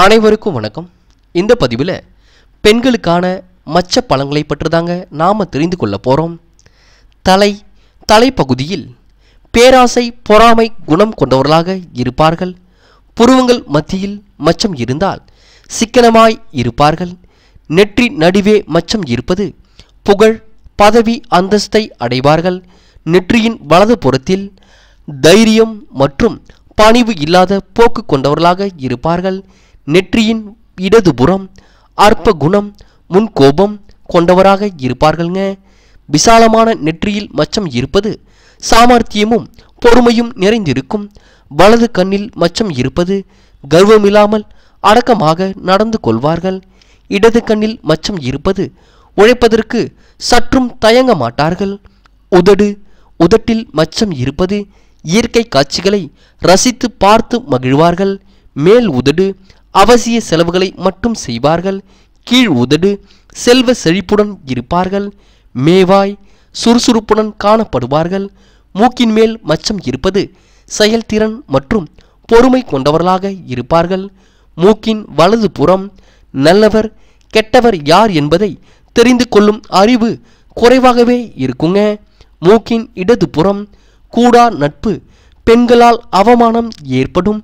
அனைவருக்கும் வணக்கம். இந்த பதிவில் பெண்களுக்கான மச்ச பழங்களை பற்றி தாங்க நாம் தெரிந்து கொள்ள போகிறோம் தலை தலைப்பகுதியில் பேராசை பொறாமை குணம் கொண்டவர்களாக இருப்பார்கள். புருவங்கள் மத்தியில் மச்சம் இருந்தால் சிக்கனமாய் இருப்பார்கள். நெற்றி நடுவே மச்சம் இருப்பது புகழ் பதவி அந்தஸ்தை அடைவார்கள். நெற்றியின் வலது புறத்தில் தைரியம் மற்றும் பணிவு இல்லாத போக்கு கொண்டவர்களாக இருப்பார்கள். நெற்றியின் இடதுபுறம் அற்ப குணம் முன்கோபம் கொண்டவராக இருப்பார்கள்ங்க. விசாலமான நெற்றியில் மச்சம் இருப்பது சாமர்த்தியமும் பொறுமையும் நிறைந்திருக்கும். வலது கண்ணில் மச்சம் இருப்பது கர்வமில்லாமல் அடக்கமாக நடந்து கொள்வார்கள். இடது கண்ணில் மச்சம் இருப்பது உழைப்பதற்கு சற்றும் தயங்க மாட்டார்கள். உதடு உதட்டில் மச்சம் இருப்பது இயற்கை காட்சிகளை ரசித்து பார்த்து மகிழ்வார்கள். மேல் உதடு அவசிய செலவுகளை மட்டும் செய்வார்கள். கீழ் உதடு செல்வ செழிப்புடன் இருப்பார்கள். மேவாய் சுறுசுறுப்புடன் காணப்படுவார்கள். மூக்கின் மேல் மச்சம் இருப்பது செயல்திறன் மற்றும் பொறுமை கொண்டவர்களாக இருப்பார்கள். மூக்கின் வலது புறம் நல்லவர் கெட்டவர் யார் என்பதை தெரிந்து கொள்ளும் அறிவு குறைவாகவே இருக்குங்க. மூக்கின் இடது புறம் கூடா நட்பு பெண்களால் அவமானம் ஏற்படும்.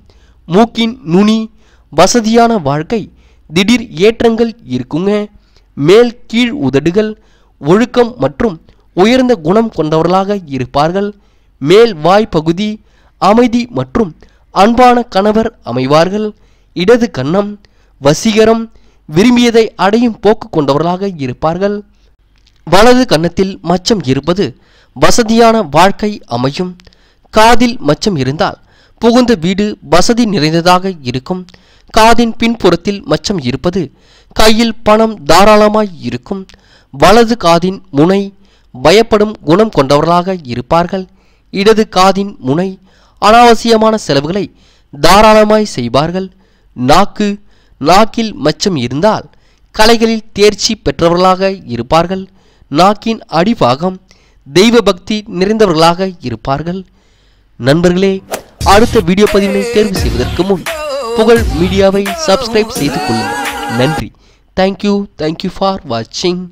மூக்கின் நுனி வசதியான வாழ்க்கை திடீர் ஏற்றங்கள் இருக்குங்க. மேல் கீழ் உதடுகள் ஒழுக்கம் மற்றும் உயர்ந்த குணம் கொண்டவர்களாக இருப்பார்கள். மேல் வாய் பகுதி அமைதி மற்றும் அன்பான கணவர் அமைவார்கள். இடது கன்னம் வசீகரம் விரும்பியதை அடையும் போக்கு கொண்டவர்களாக இருப்பார்கள். வலது கன்னத்தில் மச்சம் இருப்பது வசதியான வாழ்க்கை அமையும். காதில் மச்சம் இருந்தால் புகுந்த வீடு வசதி நிறைந்ததாக இருக்கும். காதின் பின்புறத்தில் மச்சம் இருப்பது கையில் பணம் தாராளமாய் இருக்கும். வலது காதின் முனை பயப்படும் குணம் கொண்டவர்களாக இருப்பார்கள். இடது காதின் முனை அனாவசியமான செலவுகளை தாராளமாய் செய்வார்கள். நாக்கு நாக்கில் மச்சம் இருந்தால் கலைகளில் தேர்ச்சி பெற்றவர்களாக இருப்பார்கள். நாக்கின் அடிபாகம் தெய்வ பக்தி நிறைந்தவர்களாக இருப்பார்கள். நண்பர்களே அடுத்த வீடியோ பதிவினை தேர்வு செய்வதற்கு முன் புகழ் மீடியாவை சப்ஸ்கிரைப் செய்து கொள்ளுங்கள். நன்றி. தேங்க்யூ தேங்க்யூ ஃபார் வாட்சிங்